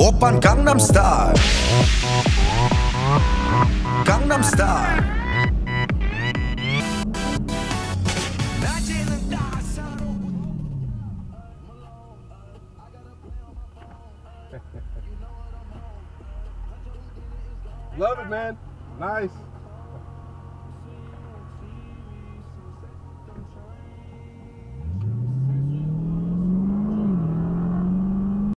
Open Gangnam Star. Gangnam Star. Love it, man. Nice.